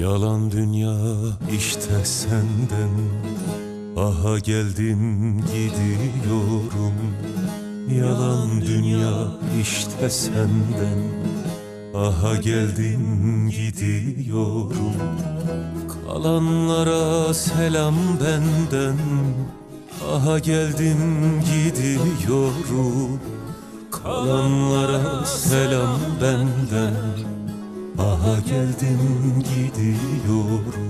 Yalan dünya işte senden. Aha geldim gidiyorum. Yalan dünya işte senden. Aha geldim gidiyorum. Kalanlara selam benden. Aha geldim gidiyorum. Kalanlara selam benden Aha geldim gidiyorum.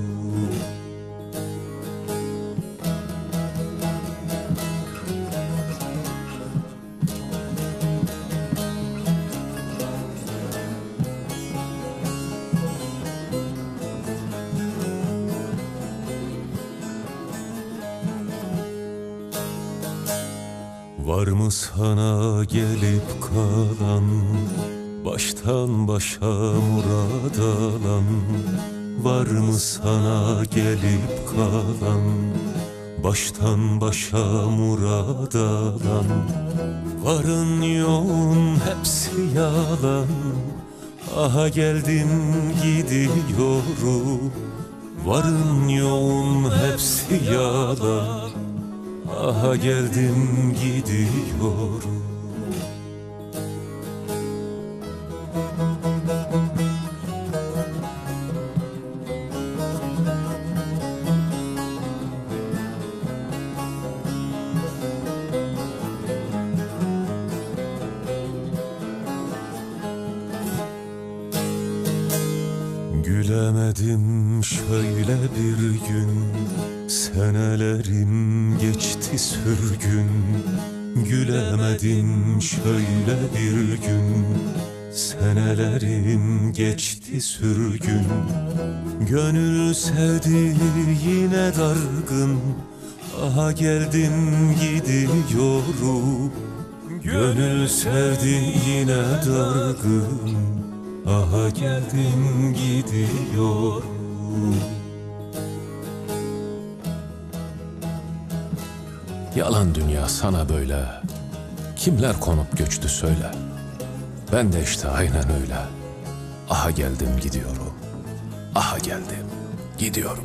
Var mı sana gelip kalan Baştan başa murad alan Var mı sana gelip kalan? Baştan başa murad alan Varın yoğun hepsi yalan. Aha geldim gidiyorum Varın yoğun hepsi yalan. Aha geldim gidiyorum Gülemedim şöyle bir gün. Senelerim geçti sürgün. Gülemedim şöyle bir gün. Senelerim geçti sürgün. Gönül sevdi yine dargın. Aha geldim gidiyorum. Gönül sevdi yine dargın Aha geldim gidiyorum Yalan dünya sana böyle. Kimler konup göçtü söyle. Ben de işte aynen öyle. Aha geldim gidiyorum. Aha geldim gidiyorum.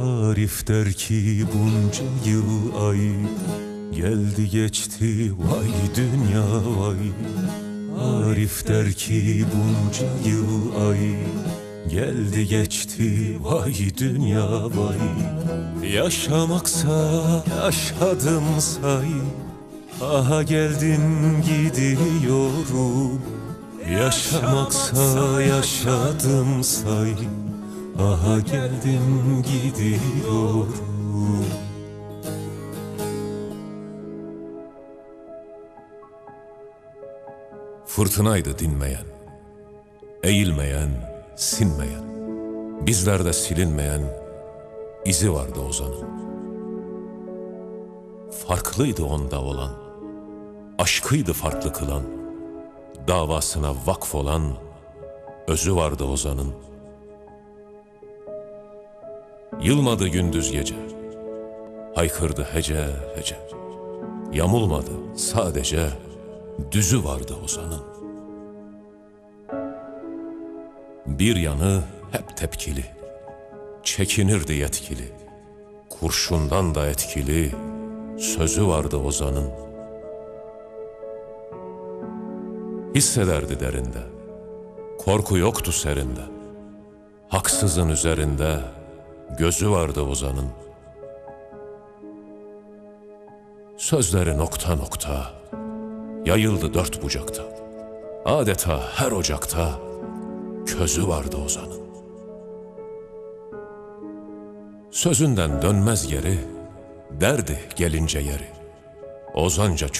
Arif der ki bunca yıl ay Geldi geçti vay dünya vay. Arif der ki bunca yıl ay. Geldi geçti vay dünya vay. Yaşamaksa yaşadım say. Aha geldim gidiyorum. Yaşamaksa yaşadım say. Aha geldim gidiyorum Fırtınaydı dinmeyen, eğilmeyen, sinmeyen, bizlerde silinmeyen izi vardı Ozan'ın. Farklıydı onda olan, aşkıydı farklı kılan, davasına vakf olan özü vardı Ozan'ın. Yılmadı gündüz gece, haykırdı hece hece, yamulmadı sadece düzü vardı Ozan'ın. Bir yanı hep tepkili, çekinirdi yetkili, kurşundan da etkili sözü vardı Ozan'ın. Hissederdi derinde, korku yoktu serinde, haksızın üzerinde gözü vardı Ozan'ın. Sözleri nokta nokta, yayıldı dört bucakta. Adeta her ocakta közü vardı Ozan'ın. Sözünden dönmez geri, derdi gelince yeri. Ozanca çözü